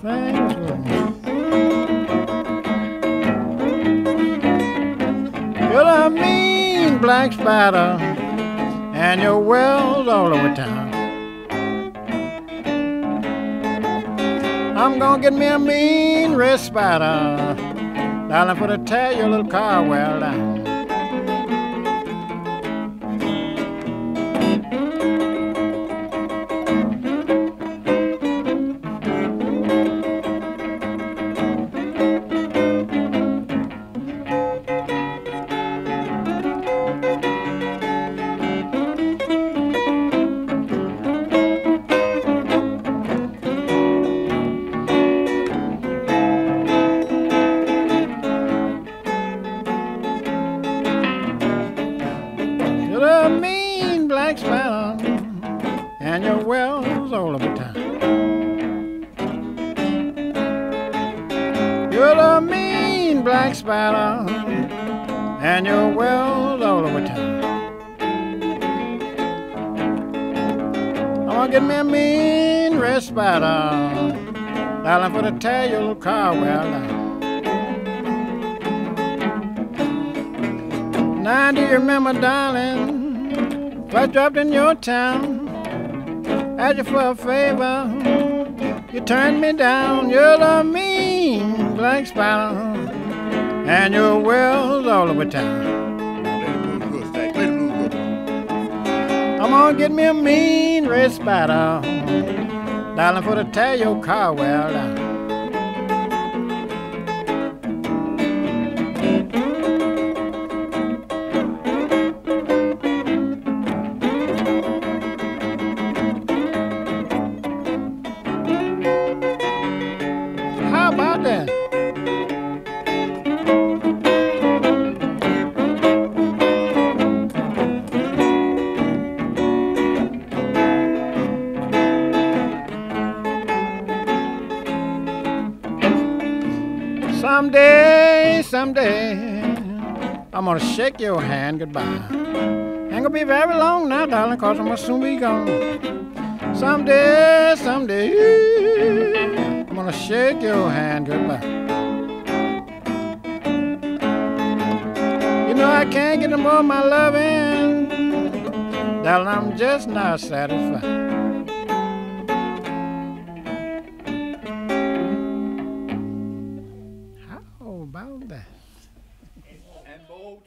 thing. You're a mean black spider, and you're weld all over town. I'm gonna get me a mean red spider, darling, for to tear your little car well down. A mean black spider, and your wells all over town. You're a mean black spider, and your wells all over town. I'm gonna get me a mean red spider, darling, for to tear your little car well. Now do you remember, darling, I dropped in your town, asked you for a favor, you turned me down. You're the mean black spider, and your wells all over town. I'm gonna get me a mean red spider, darling, for to tear your car well down. Someday, someday, I'm gonna shake your hand goodbye. Ain't gonna be very long now, darling, cause I'm gonna soon be gone. Someday, someday, I'm gonna shake your hand goodbye. You know I can't get no more of my loving, darling, I'm just not satisfied. And bold.